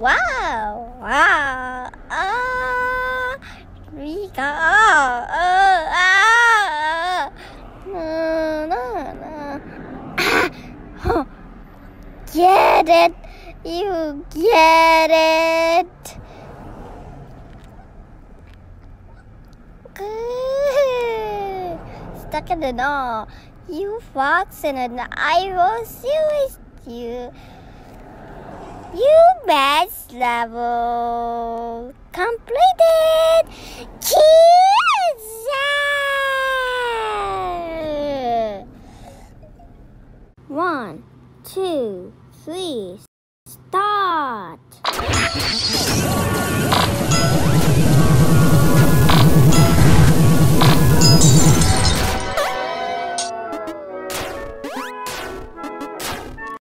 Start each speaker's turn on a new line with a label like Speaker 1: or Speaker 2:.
Speaker 1: wow, wow, ah, Rika, ah, ah, ah, no, no, no. get it, you get it. Good. Stuck in the door. You fox and I will see you. You best level completed. Kids! One, two, three, start.